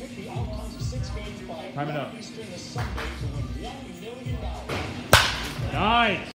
Time it up. Nice.